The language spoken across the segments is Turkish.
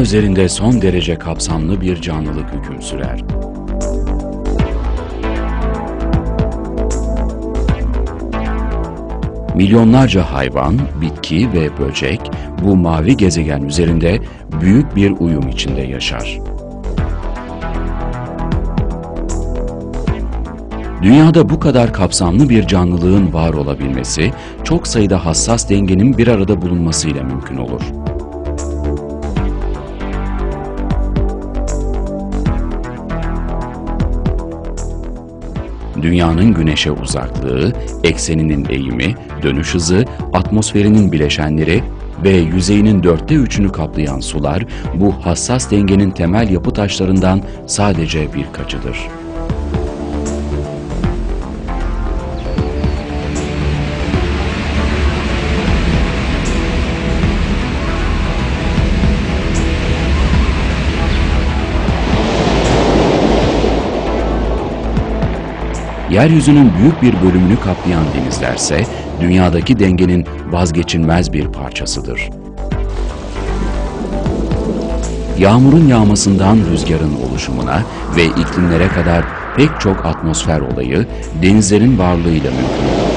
Üzerinde son derece kapsamlı bir canlılık hüküm sürer. Milyonlarca hayvan, bitki ve böcek bu mavi gezegen üzerinde büyük bir uyum içinde yaşar. Dünyada bu kadar kapsamlı bir canlılığın var olabilmesi, çok sayıda hassas dengenin bir arada bulunmasıyla mümkün olur. Dünyanın güneşe uzaklığı, ekseninin eğimi, dönüş hızı, atmosferinin bileşenleri ve yüzeyinin dörtte üçünü kaplayan sular, bu hassas dengenin temel yapı taşlarından sadece birkaçıdır. Yeryüzünün büyük bir bölümünü kaplayan denizlerse, dünyadaki dengenin vazgeçilmez bir parçasıdır. Yağmurun yağmasından rüzgarın oluşumuna ve iklimlere kadar pek çok atmosfer olayı denizlerin varlığıyla mümkündür.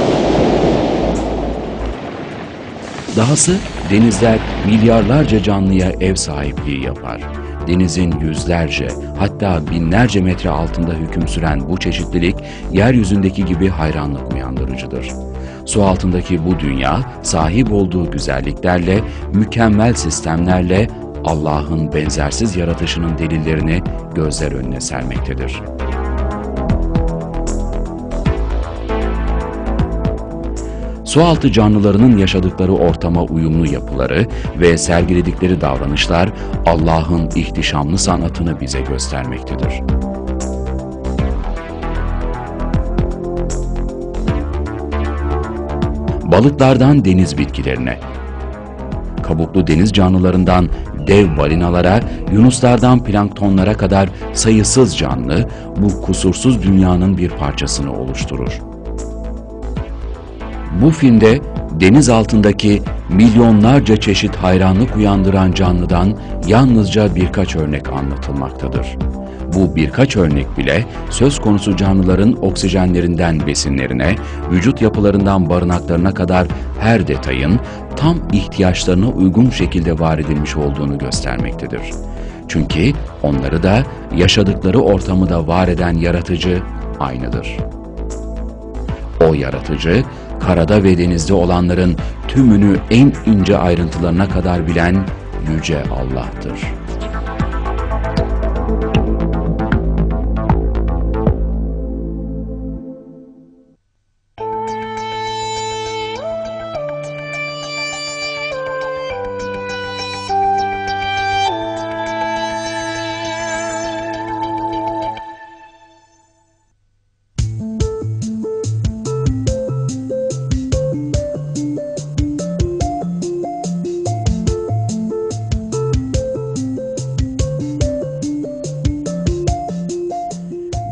Dahası denizler milyarlarca canlıya ev sahipliği yapar. Denizin yüzlerce, hatta binlerce metre altında hüküm süren bu çeşitlilik, yeryüzündeki gibi hayranlık uyandırıcıdır. Su altındaki bu dünya, sahip olduğu güzelliklerle, mükemmel sistemlerle Allah'ın benzersiz yaratışının delillerini gözler önüne sermektedir. Sualtı canlılarının yaşadıkları ortama uyumlu yapıları ve sergiledikleri davranışlar Allah'ın ihtişamlı sanatını bize göstermektedir. Balıklardan deniz bitkilerine, kabuklu deniz canlılarından dev balinalara, yunuslardan planktonlara kadar sayısız canlı bu kusursuz dünyanın bir parçasını oluşturur. Bu filmde deniz altındaki milyonlarca çeşit hayranlık uyandıran canlıdan yalnızca birkaç örnek anlatılmaktadır. Bu birkaç örnek bile söz konusu canlıların oksijenlerinden besinlerine, vücut yapılarından barınaklarına kadar her detayın tam ihtiyaçlarına uygun şekilde var edilmiş olduğunu göstermektedir. Çünkü onları da yaşadıkları ortamı da var eden yaratıcı aynıdır. O yaratıcı, karada ve denizde olanların tümünü en ince ayrıntılarına kadar bilen Yüce Allah'tır.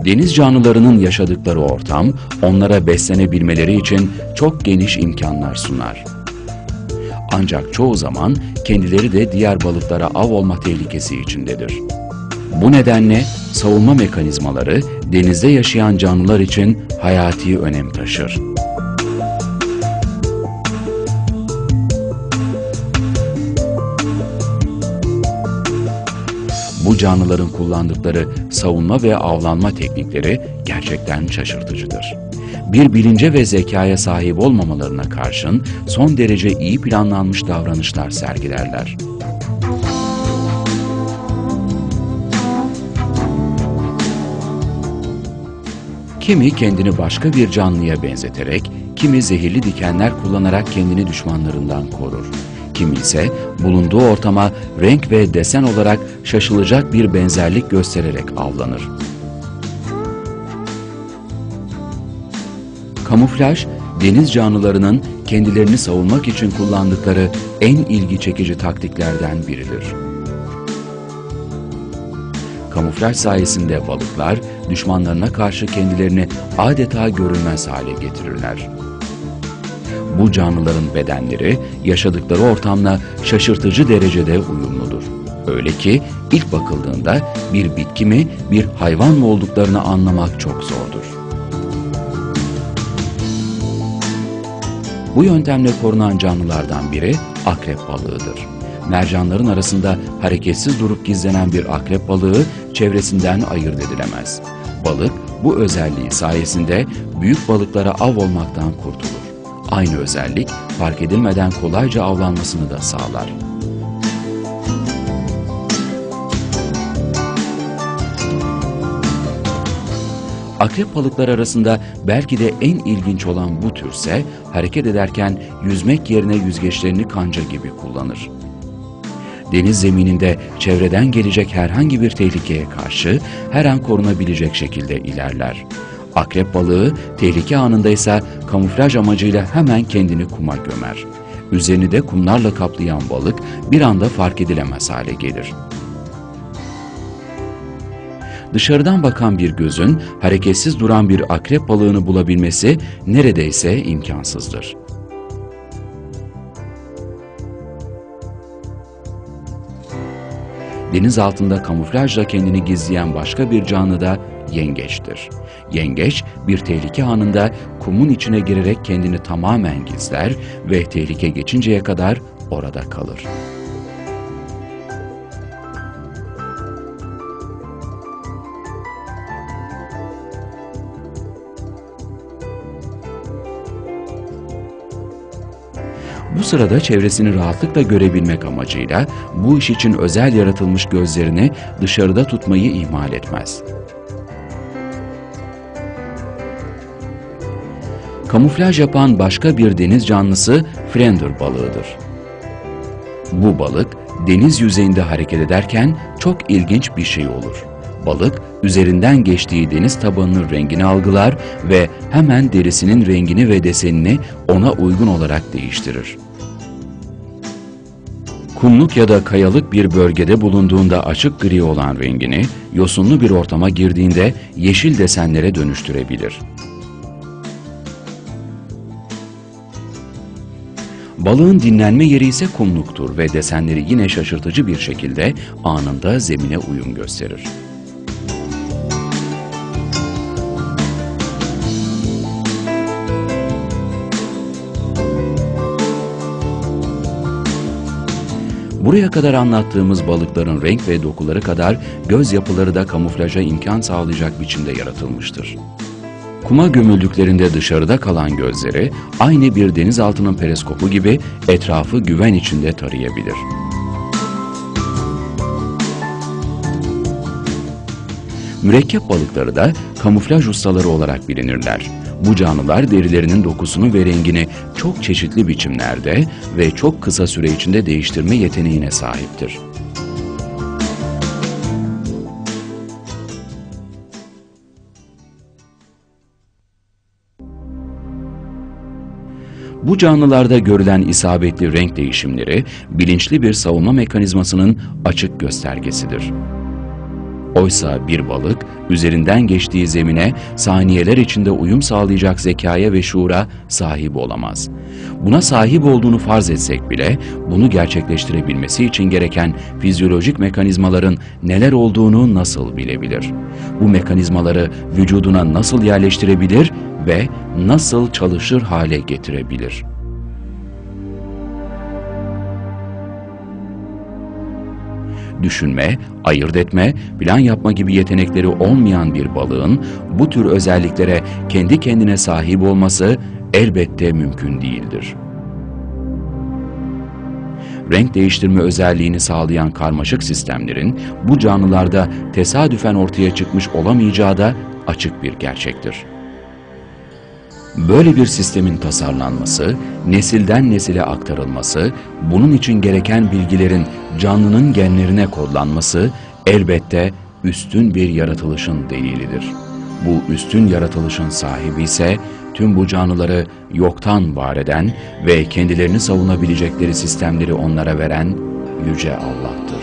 Deniz canlılarının yaşadıkları ortam, onlara beslenebilmeleri için çok geniş imkanlar sunar. Ancak çoğu zaman kendileri de diğer balıklara av olma tehlikesi içindedir. Bu nedenle savunma mekanizmaları denizde yaşayan canlılar için hayati önem taşır. Canlıların kullandıkları savunma ve avlanma teknikleri gerçekten şaşırtıcıdır. Bir bilince ve zekaya sahip olmamalarına karşın son derece iyi planlanmış davranışlar sergilerler. Kimi kendini başka bir canlıya benzeterek, kimi zehirli dikenler kullanarak kendini düşmanlarından korur. Kimi ise bulunduğu ortama renk ve desen olarak şaşılacak bir benzerlik göstererek avlanır. Kamuflaj, deniz canlılarının kendilerini savunmak için kullandıkları en ilgi çekici taktiklerden biridir. Kamuflaj sayesinde balıklar düşmanlarına karşı kendilerini adeta görünmez hale getirirler. Bu canlıların bedenleri yaşadıkları ortamla şaşırtıcı derecede uyumludur. Öyle ki ilk bakıldığında bir bitki mi, bir hayvan mı olduklarını anlamak çok zordur. Bu yöntemle korunan canlılardan biri akrep balığıdır. Mercanların arasında hareketsiz durup gizlenen bir akrep balığı çevresinden ayırt edilemez. Balık bu özelliği sayesinde büyük balıklara av olmaktan kurtulur. Aynı özellik fark edilmeden kolayca avlanmasını da sağlar. Akrep balıkları arasında belki de en ilginç olan bu türse hareket ederken yüzmek yerine yüzgeçlerini kanca gibi kullanır. Deniz zemininde çevreden gelecek herhangi bir tehlikeye karşı her an korunabilecek şekilde ilerler. Akrep balığı tehlike anında ise kamuflaj amacıyla hemen kendini kuma gömer. Üzerini de kumlarla kaplayan balık bir anda fark edilemez hale gelir. Dışarıdan bakan bir gözün hareketsiz duran bir akrep balığını bulabilmesi neredeyse imkansızdır. Deniz altında kamuflajla kendini gizleyen başka bir canlı da yengeçtir. Yengeç bir tehlike anında kumun içine girerek kendini tamamen gizler ve tehlike geçinceye kadar orada kalır. Bu sırada çevresini rahatlıkla görebilmek amacıyla bu iş için özel yaratılmış gözlerini dışarıda tutmayı ihmal etmez. Kamuflaj yapan başka bir deniz canlısı frender balığıdır. Bu balık deniz yüzeyinde hareket ederken çok ilginç bir şey olur. Balık üzerinden geçtiği deniz tabanının rengini algılar ve hemen derisinin rengini ve desenini ona uygun olarak değiştirir. Kumluk ya da kayalık bir bölgede bulunduğunda açık gri olan rengini, yosunlu bir ortama girdiğinde yeşil desenlere dönüştürebilir. Balığın dinlenme yeri ise kumluktur ve desenleri yine şaşırtıcı bir şekilde anında zemine uyum gösterir. Buraya kadar anlattığımız balıkların renk ve dokuları kadar göz yapıları da kamuflaja imkan sağlayacak biçimde yaratılmıştır. Kuma gömüldüklerinde dışarıda kalan gözleri aynı bir denizaltının periskopu gibi etrafı güven içinde tarayabilir. Mürekkep balıkları da kamuflaj ustaları olarak bilinirler. Bu canlılar derilerinin dokusunu ve rengini çok çeşitli biçimlerde ve çok kısa süre içinde değiştirme yeteneğine sahiptir. Bu canlılarda görülen isabetli renk değişimleri bilinçli bir savunma mekanizmasının açık göstergesidir. Oysa bir balık üzerinden geçtiği zemine saniyeler içinde uyum sağlayacak zekaya ve şuura sahip olamaz. Buna sahip olduğunu farz etsek bile bunu gerçekleştirebilmesi için gereken fizyolojik mekanizmaların neler olduğunu nasıl bilebilir? Bu mekanizmaları vücuduna nasıl yerleştirebilir ve nasıl çalışır hale getirebilir?'' Düşünme, ayırt etme, plan yapma gibi yetenekleri olmayan bir balığın bu tür özelliklere kendi kendine sahip olması elbette mümkün değildir. Renk değiştirme özelliğini sağlayan karmaşık sistemlerin bu canlılarda tesadüfen ortaya çıkmış olamayacağı da açık bir gerçektir. Böyle bir sistemin tasarlanması, nesilden nesile aktarılması, bunun için gereken bilgilerin canlının genlerine kodlanması elbette üstün bir yaratılışın delilidir. Bu üstün yaratılışın sahibi ise tüm bu canlıları yoktan var eden ve kendilerini savunabilecekleri sistemleri onlara veren Yüce Allah'tır.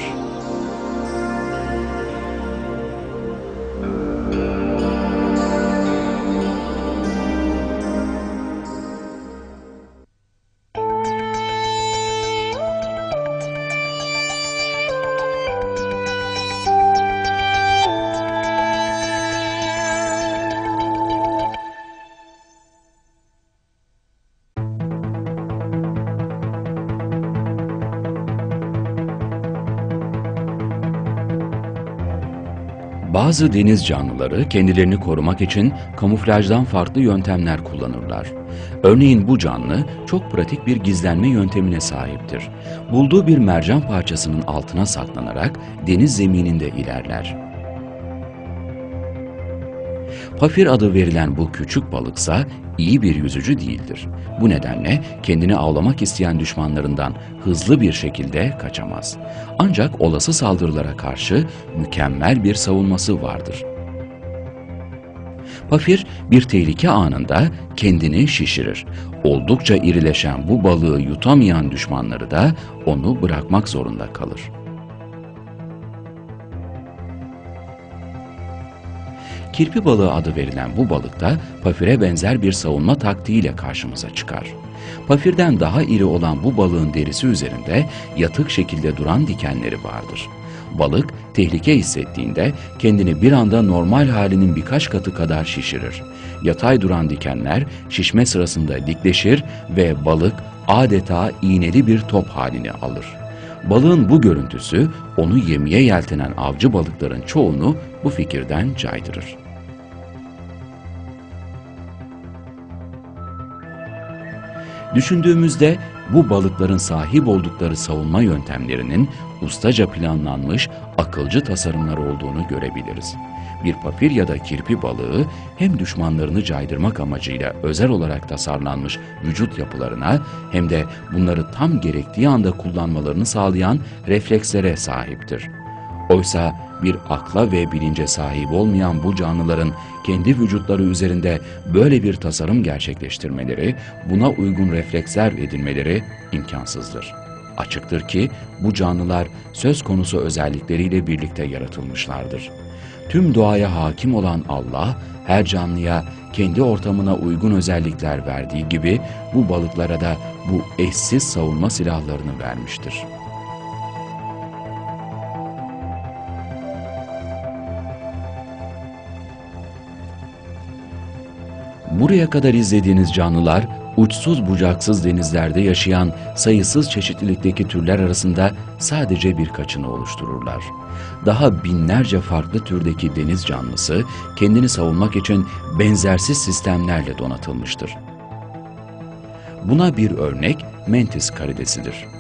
Bazı deniz canlıları kendilerini korumak için kamuflajdan farklı yöntemler kullanırlar. Örneğin bu canlı çok pratik bir gizlenme yöntemine sahiptir. Bulduğu bir mercan parçasının altına saklanarak deniz zemininde ilerler. Pafir adı verilen bu küçük balıksa iyi bir yüzücü değildir. Bu nedenle kendini avlamak isteyen düşmanlarından hızlı bir şekilde kaçamaz. Ancak olası saldırılara karşı mükemmel bir savunması vardır. Pafir bir tehlike anında kendini şişirir. Oldukça irileşen bu balığı yutamayan düşmanları da onu bırakmak zorunda kalır. Kirpi balığı adı verilen bu balıkta pafire benzer bir savunma taktiğiyle karşımıza çıkar. Pafirden daha iri olan bu balığın derisi üzerinde yatık şekilde duran dikenleri vardır. Balık tehlike hissettiğinde kendini bir anda normal halinin birkaç katı kadar şişirir. Yatay duran dikenler şişme sırasında dikleşir ve balık adeta iğneli bir top halini alır. Balığın bu görüntüsü onu yemeye yeltenen avcı balıkların çoğunu bu fikirden caydırır. Düşündüğümüzde bu balıkların sahip oldukları savunma yöntemlerinin ustaca planlanmış, akılcı tasarımlar olduğunu görebiliriz. Bir papir ya da kirpi balığı hem düşmanlarını caydırmak amacıyla özel olarak tasarlanmış vücut yapılarına hem de bunları tam gerektiği anda kullanmalarını sağlayan reflekslere sahiptir. Oysa bir akla ve bilince sahip olmayan bu canlıların kendi vücutları üzerinde böyle bir tasarım gerçekleştirmeleri, buna uygun refleksler edinmeleri imkansızdır. Açıktır ki bu canlılar söz konusu özellikleriyle birlikte yaratılmışlardır. Tüm doğaya hakim olan Allah, her canlıya kendi ortamına uygun özellikler verdiği gibi bu balıklara da bu eşsiz savunma silahlarını vermiştir.'' Buraya kadar izlediğiniz canlılar uçsuz bucaksız denizlerde yaşayan sayısız çeşitlilikteki türler arasında sadece birkaçını oluştururlar. Daha binlerce farklı türdeki deniz canlısı kendini savunmak için benzersiz sistemlerle donatılmıştır. Buna bir örnek mentis karidesidir.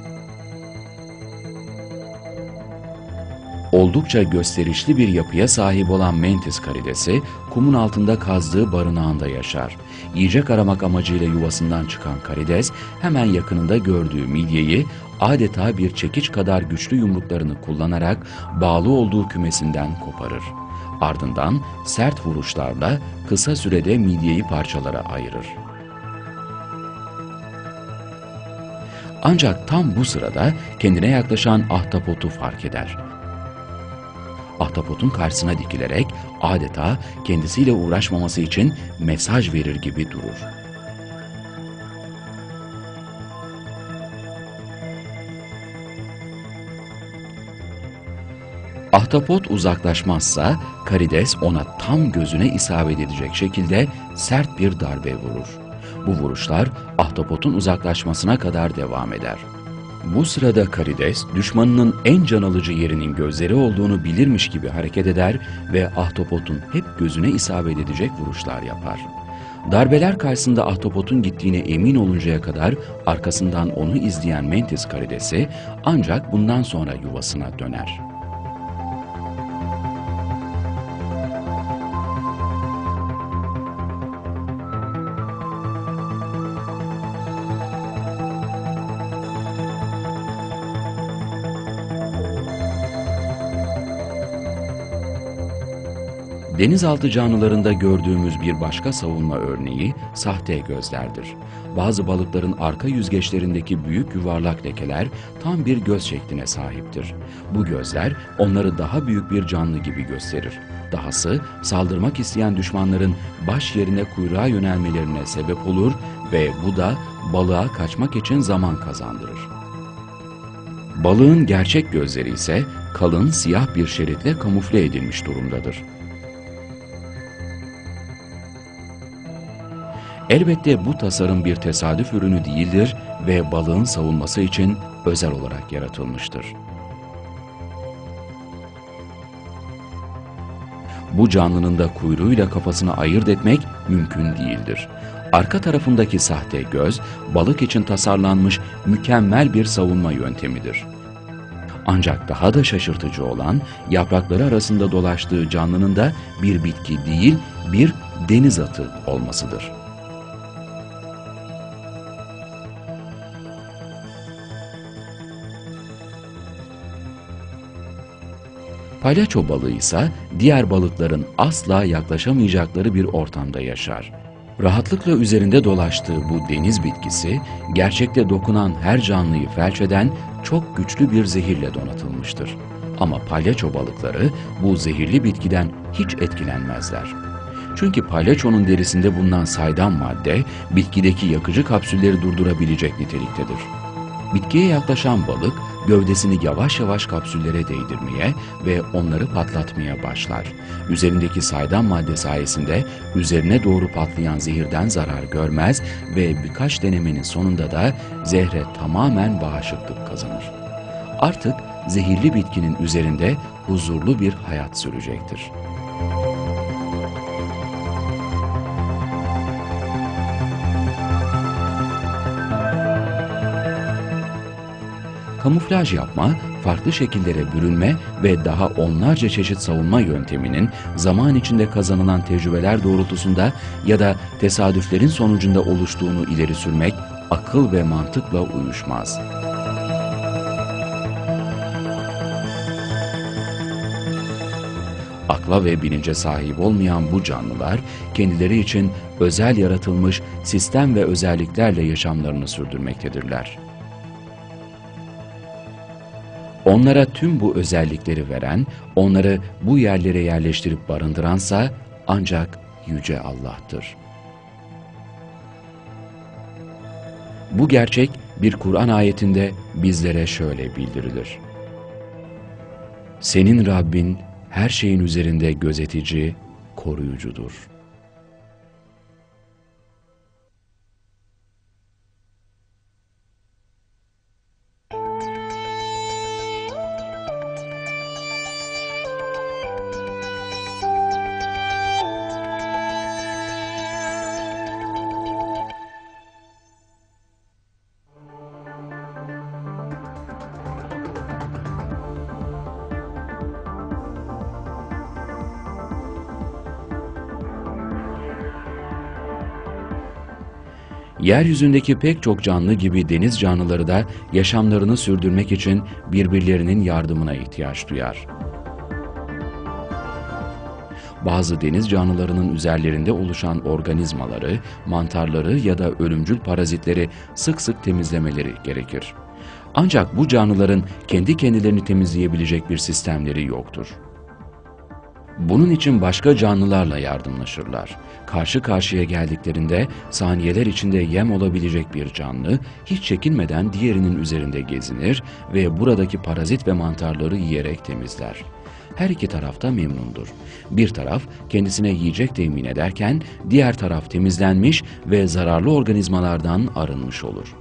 Oldukça gösterişli bir yapıya sahip olan Mentis karidesi, kumun altında kazdığı barınağında yaşar. Yiyecek aramak amacıyla yuvasından çıkan karides, hemen yakınında gördüğü midyeyi adeta bir çekiç kadar güçlü yumruklarını kullanarak bağlı olduğu kümesinden koparır. Ardından sert vuruşlarla kısa sürede midyeyi parçalara ayırır. Ancak tam bu sırada kendine yaklaşan ahtapotu fark eder ahtapotun karşısına dikilerek adeta kendisiyle uğraşmaması için mesaj verir gibi durur. Ahtapot uzaklaşmazsa karides ona tam gözüne isabet edecek şekilde sert bir darbe vurur. Bu vuruşlar ahtapotun uzaklaşmasına kadar devam eder. Bu sırada Karides, düşmanının en can alıcı yerinin gözleri olduğunu bilirmiş gibi hareket eder ve ahtapotun hep gözüne isabet edecek vuruşlar yapar. Darbeler karşısında ahtapotun gittiğine emin oluncaya kadar arkasından onu izleyen Mentis karidesi ancak bundan sonra yuvasına döner. Denizaltı canlılarında gördüğümüz bir başka savunma örneği sahte gözlerdir. Bazı balıkların arka yüzgeçlerindeki büyük yuvarlak lekeler tam bir göz şekline sahiptir. Bu gözler onları daha büyük bir canlı gibi gösterir. Dahası saldırmak isteyen düşmanların baş yerine kuyruğa yönelmelerine sebep olur ve bu da balığa kaçmak için zaman kazandırır. Balığın gerçek gözleri ise kalın siyah bir şeritle kamufle edilmiş durumdadır. Elbette bu tasarım bir tesadüf ürünü değildir ve balığın savunması için özel olarak yaratılmıştır. bu canlının da kuyruğuyla kafasını ayırt etmek mümkün değildir. Arka tarafındaki sahte göz, balık için tasarlanmış mükemmel bir savunma yöntemidir. Ancak daha da şaşırtıcı olan, yaprakları arasında dolaştığı canlının da bir bitki değil, bir deniz atı olmasıdır. Palyaço balığı ise diğer balıkların asla yaklaşamayacakları bir ortamda yaşar. Rahatlıkla üzerinde dolaştığı bu deniz bitkisi, gerçekte dokunan her canlıyı felç eden çok güçlü bir zehirle donatılmıştır. Ama palyaço balıkları bu zehirli bitkiden hiç etkilenmezler. Çünkü palyaçonun derisinde bulunan saydam madde, bitkideki yakıcı kapsülleri durdurabilecek niteliktedir. Bitkiye yaklaşan balık, gövdesini yavaş yavaş kapsüllere değdirmeye ve onları patlatmaya başlar. Üzerindeki saydam madde sayesinde üzerine doğru patlayan zehirden zarar görmez ve birkaç denemenin sonunda da zehre tamamen bağışıklık kazanır. Artık zehirli bitkinin üzerinde huzurlu bir hayat sürecektir. Kamuflaj yapma, farklı şekillere bürünme ve daha onlarca çeşit savunma yönteminin zaman içinde kazanılan tecrübeler doğrultusunda ya da tesadüflerin sonucunda oluştuğunu ileri sürmek akıl ve mantıkla uyuşmaz. Akla ve bilince sahip olmayan bu canlılar kendileri için özel yaratılmış sistem ve özelliklerle yaşamlarını sürdürmektedirler. Onlara tüm bu özellikleri veren, onları bu yerlere yerleştirip barındıransa ancak Yüce Allah'tır. Bu gerçek bir Kur'an ayetinde bizlere şöyle bildirilir. Senin Rabbin her şeyin üzerinde gözetici, koruyucudur.'' Yeryüzündeki pek çok canlı gibi deniz canlıları da yaşamlarını sürdürmek için birbirlerinin yardımına ihtiyaç duyar. Bazı deniz canlılarının üzerlerinde oluşan organizmaları, mantarları ya da ölümcül parazitleri sık sık temizlemeleri gerekir. Ancak bu canlıların kendi kendilerini temizleyebilecek bir sistemleri yoktur. Bunun için başka canlılarla yardımlaşırlar. Karşı karşıya geldiklerinde saniyeler içinde yem olabilecek bir canlı hiç çekinmeden diğerinin üzerinde gezinir ve buradaki parazit ve mantarları yiyerek temizler. Her iki taraf da memnundur. Bir taraf kendisine yiyecek temin ederken diğer taraf temizlenmiş ve zararlı organizmalardan arınmış olur.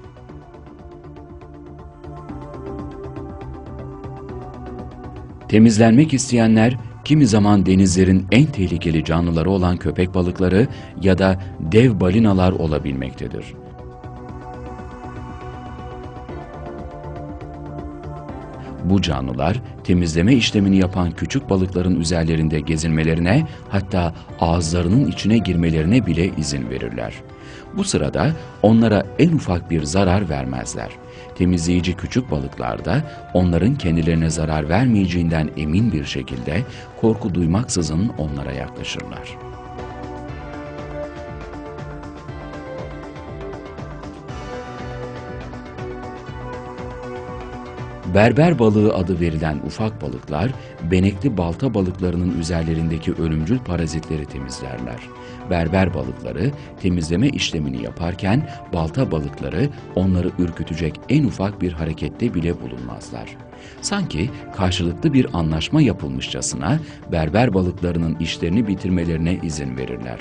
Temizlenmek isteyenler kimi zaman denizlerin en tehlikeli canlıları olan köpek balıkları ya da dev balinalar olabilmektedir. Bu canlılar temizleme işlemini yapan küçük balıkların üzerlerinde gezinmelerine hatta ağızlarının içine girmelerine bile izin verirler. Bu sırada onlara en ufak bir zarar vermezler temizleyici küçük balıklar da onların kendilerine zarar vermeyeceğinden emin bir şekilde korku duymaksızın onlara yaklaşırlar. Berber balığı adı verilen ufak balıklar, benekli balta balıklarının üzerlerindeki ölümcül parazitleri temizlerler. Berber balıkları temizleme işlemini yaparken balta balıkları onları ürkütecek en ufak bir harekette bile bulunmazlar. Sanki karşılıklı bir anlaşma yapılmışçasına berber balıklarının işlerini bitirmelerine izin verirler.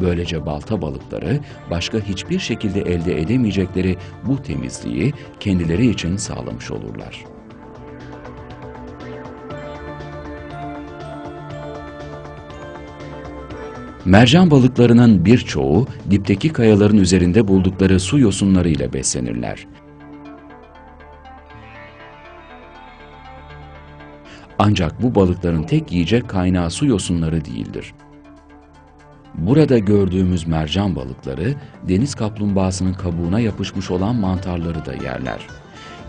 Böylece balta balıkları başka hiçbir şekilde elde edemeyecekleri bu temizliği kendileri için sağlamış olurlar. Mercan balıklarının birçoğu dipteki kayaların üzerinde buldukları su yosunları ile beslenirler. Ancak bu balıkların tek yiyecek kaynağı su yosunları değildir. Burada gördüğümüz mercan balıkları deniz kaplumbağasının kabuğuna yapışmış olan mantarları da yerler.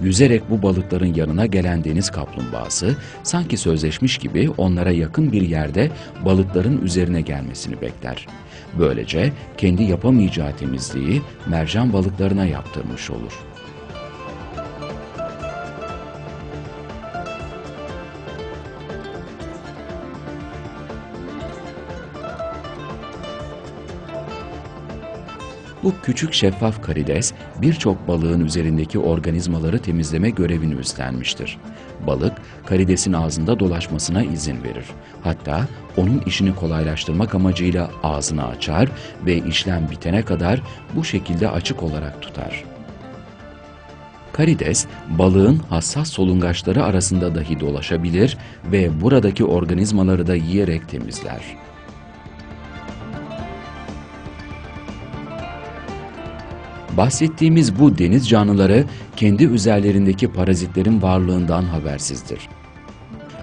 Yüzerek bu balıkların yanına gelen deniz kaplumbağası sanki sözleşmiş gibi onlara yakın bir yerde balıkların üzerine gelmesini bekler. Böylece kendi yapamayacağı temizliği mercan balıklarına yaptırmış olur. Bu küçük şeffaf karides birçok balığın üzerindeki organizmaları temizleme görevini üstlenmiştir. Balık karidesin ağzında dolaşmasına izin verir. Hatta onun işini kolaylaştırmak amacıyla ağzını açar ve işlem bitene kadar bu şekilde açık olarak tutar. Karides, balığın hassas solungaçları arasında dahi dolaşabilir ve buradaki organizmaları da yiyerek temizler. Bahsettiğimiz bu deniz canlıları kendi üzerlerindeki parazitlerin varlığından habersizdir.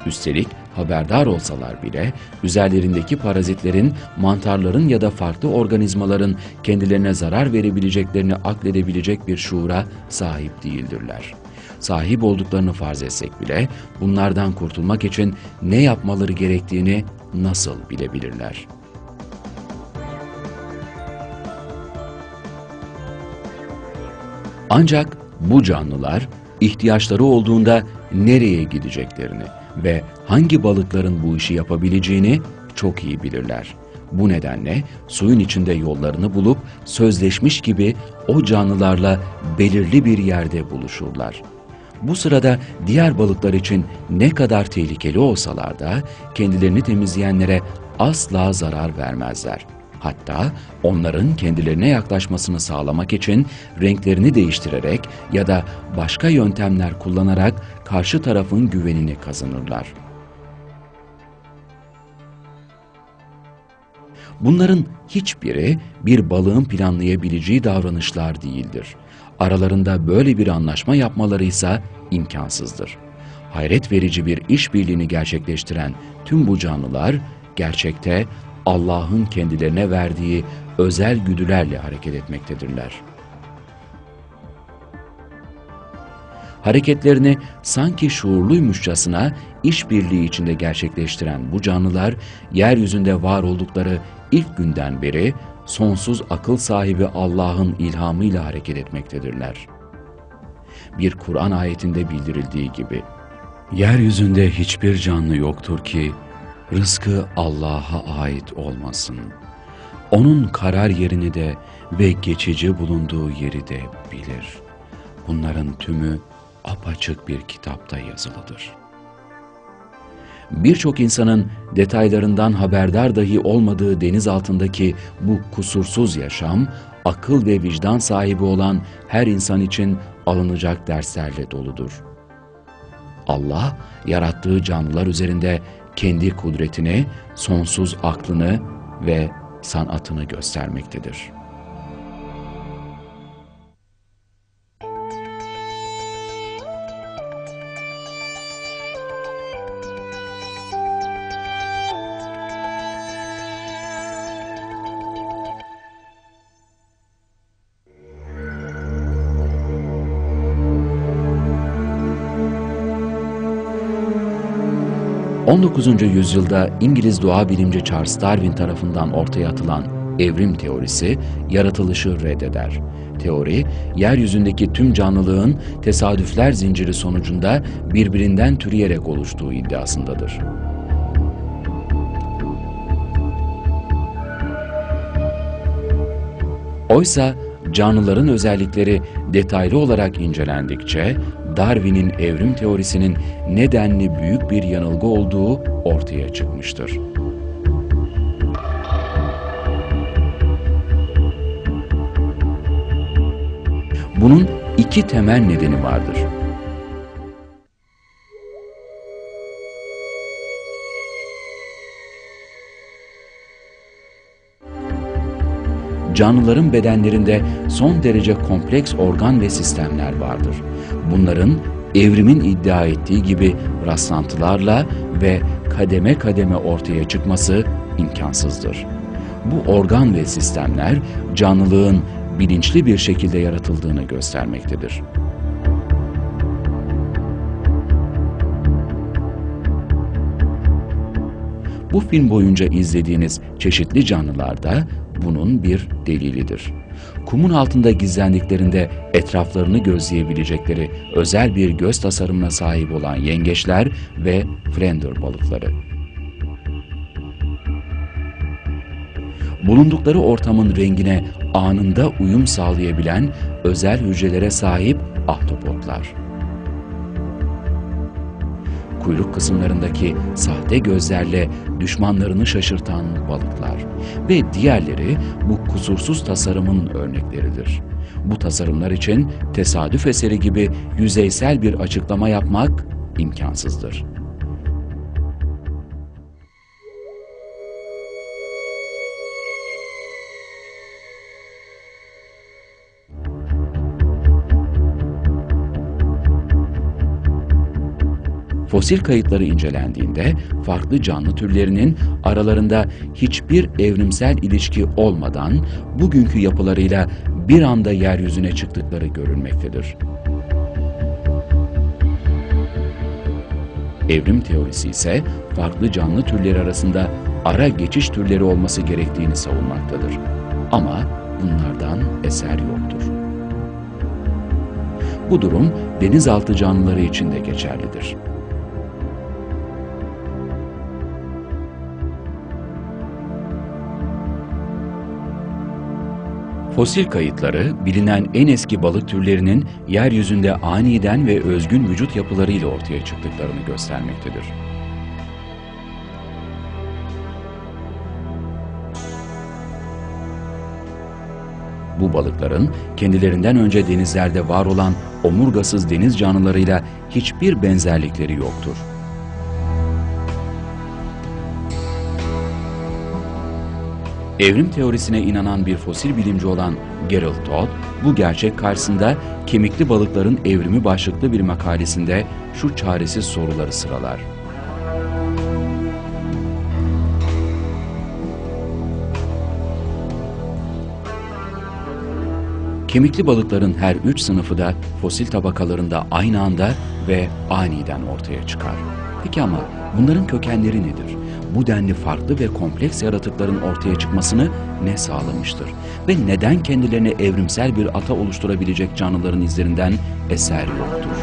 Üstelik haberdar olsalar bile üzerlerindeki parazitlerin mantarların ya da farklı organizmaların kendilerine zarar verebileceklerini akledebilecek bir şuura sahip değildirler. Sahip olduklarını farz etsek bile bunlardan kurtulmak için ne yapmaları gerektiğini nasıl bilebilirler?'' Ancak bu canlılar ihtiyaçları olduğunda nereye gideceklerini ve hangi balıkların bu işi yapabileceğini çok iyi bilirler. Bu nedenle suyun içinde yollarını bulup sözleşmiş gibi o canlılarla belirli bir yerde buluşurlar. Bu sırada diğer balıklar için ne kadar tehlikeli olsalar da kendilerini temizleyenlere asla zarar vermezler.'' Hatta onların kendilerine yaklaşmasını sağlamak için renklerini değiştirerek ya da başka yöntemler kullanarak karşı tarafın güvenini kazanırlar. Bunların hiçbiri bir balığın planlayabileceği davranışlar değildir. Aralarında böyle bir anlaşma yapmaları ise imkansızdır. Hayret verici bir işbirliğini gerçekleştiren tüm bu canlılar gerçekte Allah'ın kendilerine verdiği özel güdülerle hareket etmektedirler. Hareketlerini sanki şuurluymuşçasına işbirliği içinde gerçekleştiren bu canlılar, yeryüzünde var oldukları ilk günden beri sonsuz akıl sahibi Allah'ın ilhamıyla hareket etmektedirler. Bir Kur'an ayetinde bildirildiği gibi, Yeryüzünde hiçbir canlı yoktur ki, rızkı Allah'a ait olmasın. Onun karar yerini de ve geçici bulunduğu yeri de bilir. Bunların tümü apaçık bir kitapta yazılıdır. Birçok insanın detaylarından haberdar dahi olmadığı deniz altındaki bu kusursuz yaşam, akıl ve vicdan sahibi olan her insan için alınacak derslerle doludur. Allah, yarattığı canlılar üzerinde kendi kudretini, sonsuz aklını ve sanatını göstermektedir. 19. yüzyılda İngiliz doğa bilimci Charles Darwin tarafından ortaya atılan evrim teorisi yaratılışı reddeder. Teori, yeryüzündeki tüm canlılığın tesadüfler zinciri sonucunda birbirinden türeyerek oluştuğu iddiasındadır. Oysa canlıların özellikleri detaylı olarak incelendikçe Darwin'in evrim teorisinin nedenli büyük bir yanılgı olduğu ortaya çıkmıştır. Bunun iki temel nedeni vardır. Canlıların bedenlerinde son derece kompleks organ ve sistemler vardır. Bunların evrimin iddia ettiği gibi rastlantılarla ve kademe kademe ortaya çıkması imkansızdır. Bu organ ve sistemler canlılığın bilinçli bir şekilde yaratıldığını göstermektedir. Bu film boyunca izlediğiniz çeşitli canlılarda bunun bir delilidir. Kumun altında gizlendiklerinde etraflarını gözleyebilecekleri özel bir göz tasarımına sahip olan yengeçler ve frender balıkları. Bulundukları ortamın rengine anında uyum sağlayabilen özel hücrelere sahip ahtapotlar kuyruk kısımlarındaki sahte gözlerle düşmanlarını şaşırtan balıklar ve diğerleri bu kusursuz tasarımın örnekleridir. Bu tasarımlar için tesadüf eseri gibi yüzeysel bir açıklama yapmak imkansızdır. Fosil kayıtları incelendiğinde farklı canlı türlerinin aralarında hiçbir evrimsel ilişki olmadan bugünkü yapılarıyla bir anda yeryüzüne çıktıkları görülmektedir. Evrim teorisi ise farklı canlı türleri arasında ara geçiş türleri olması gerektiğini savunmaktadır. Ama bunlardan eser yoktur. Bu durum denizaltı canlıları için de geçerlidir. Fosil kayıtları bilinen en eski balık türlerinin yeryüzünde aniden ve özgün vücut yapılarıyla ortaya çıktıklarını göstermektedir. Bu balıkların kendilerinden önce denizlerde var olan omurgasız deniz canlılarıyla hiçbir benzerlikleri yoktur. Evrim teorisine inanan bir fosil bilimci olan Gerald Todd, bu gerçek karşısında kemikli balıkların evrimi başlıklı bir makalesinde şu çaresiz soruları sıralar. Kemikli balıkların her üç sınıfı da fosil tabakalarında aynı anda ve aniden ortaya çıkar. Peki ama bunların kökenleri nedir? Bu denli farklı ve kompleks yaratıkların ortaya çıkmasını ne sağlamıştır? Ve neden kendilerine evrimsel bir ata oluşturabilecek canlıların izlerinden eser yoktur?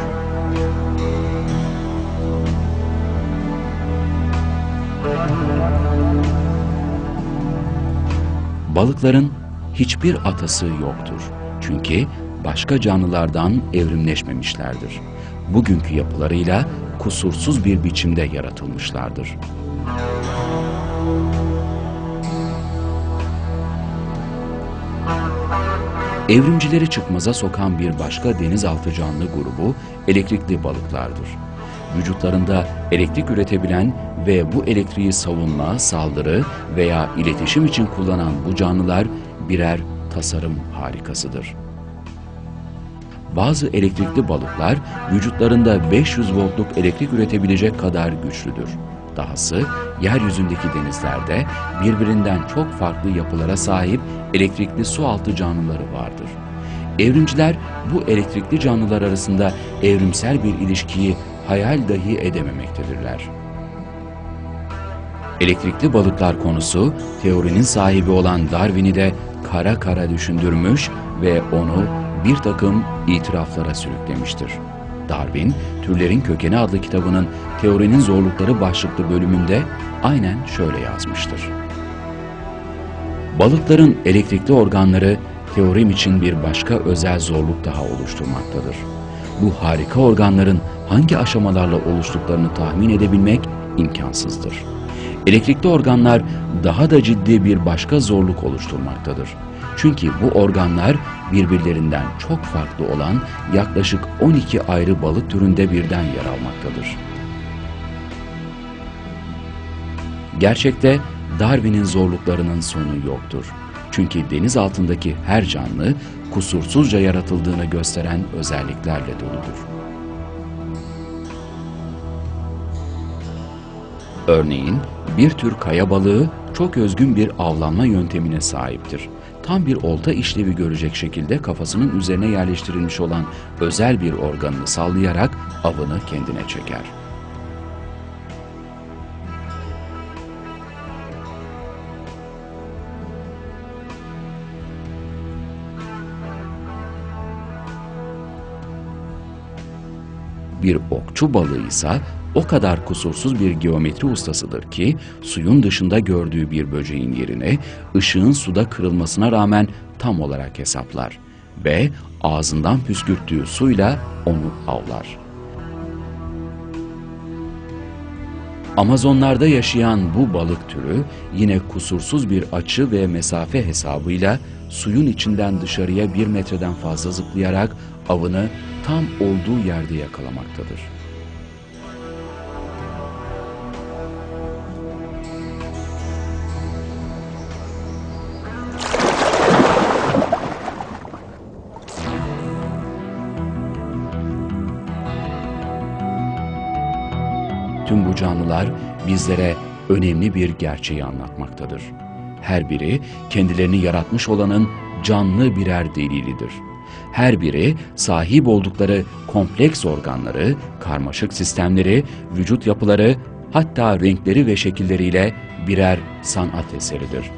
Balıkların hiçbir atası yoktur. Çünkü başka canlılardan evrimleşmemişlerdir. Bugünkü yapılarıyla kusursuz bir biçimde yaratılmışlardır. Evrimcileri çıkmaza sokan bir başka denizaltı canlı grubu elektrikli balıklardır. Vücutlarında elektrik üretebilen ve bu elektriği savunma, saldırı veya iletişim için kullanan bu canlılar birer tasarım harikasıdır. Bazı elektrikli balıklar vücutlarında 500 voltluk elektrik üretebilecek kadar güçlüdür. Dahası yeryüzündeki denizlerde birbirinden çok farklı yapılara sahip elektrikli sualtı canlıları vardır. Evrimciler bu elektrikli canlılar arasında evrimsel bir ilişkiyi hayal dahi edememektedirler. Elektrikli balıklar konusu teorinin sahibi olan Darwin'i de kara kara düşündürmüş ve onu bir takım itiraflara sürüklemiştir. Darwin, Türlerin Kökeni adlı kitabının Teorinin Zorlukları başlıklı bölümünde aynen şöyle yazmıştır. Balıkların elektrikli organları teorim için bir başka özel zorluk daha oluşturmaktadır. Bu harika organların hangi aşamalarla oluştuklarını tahmin edebilmek imkansızdır. Elektrikli organlar daha da ciddi bir başka zorluk oluşturmaktadır. Çünkü bu organlar birbirlerinden çok farklı olan yaklaşık 12 ayrı balık türünde birden yer almaktadır. Gerçekte Darwin'in zorluklarının sonu yoktur. Çünkü deniz altındaki her canlı kusursuzca yaratıldığını gösteren özelliklerle doludur. Örneğin bir tür kaya balığı çok özgün bir avlanma yöntemine sahiptir. Tam bir olta işlevi görecek şekilde kafasının üzerine yerleştirilmiş olan özel bir organını sallayarak avını kendine çeker. Bir okçu balığı ise o kadar kusursuz bir geometri ustasıdır ki suyun dışında gördüğü bir böceğin yerine ışığın suda kırılmasına rağmen tam olarak hesaplar ve ağzından püskürttüğü suyla onu avlar. Amazonlarda yaşayan bu balık türü yine kusursuz bir açı ve mesafe hesabıyla suyun içinden dışarıya bir metreden fazla zıplayarak avını tam olduğu yerde yakalamaktadır. Canlılar bizlere önemli bir gerçeği anlatmaktadır. Her biri kendilerini yaratmış olanın canlı birer delilidir. Her biri sahip oldukları kompleks organları, karmaşık sistemleri, vücut yapıları, hatta renkleri ve şekilleriyle birer sanat eseridir.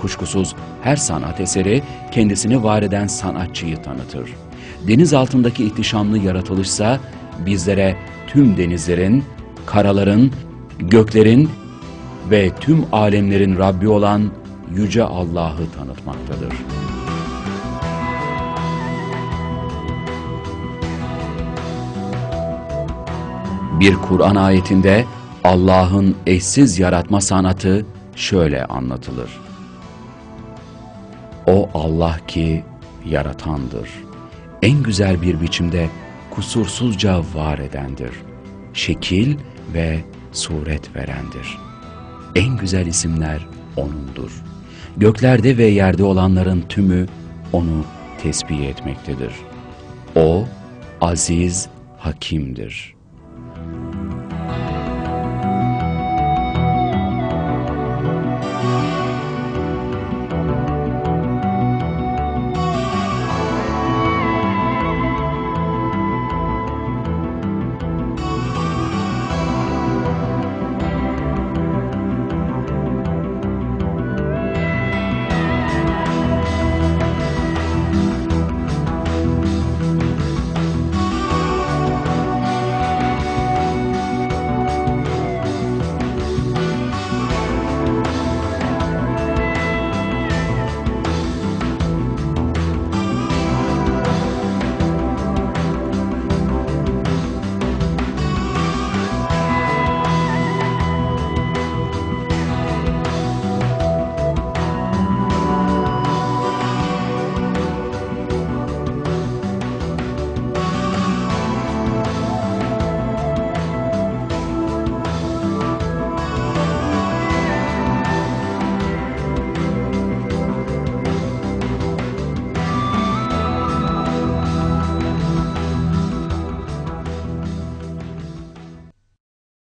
Kuşkusuz her sanat eseri kendisini var eden sanatçıyı tanıtır. Deniz altındaki ihtişamlı yaratılışsa bizlere tüm denizlerin, karaların, göklerin ve tüm alemlerin Rabbi olan Yüce Allah'ı tanıtmaktadır. Bir Kur'an ayetinde Allah'ın eşsiz yaratma sanatı şöyle anlatılır. O Allah ki yaratandır. En güzel bir biçimde kusursuzca var edendir. Şekil ve suret verendir. En güzel isimler O'nundur. Göklerde ve yerde olanların tümü O'nu tesbih etmektedir. O, aziz, hakimdir.''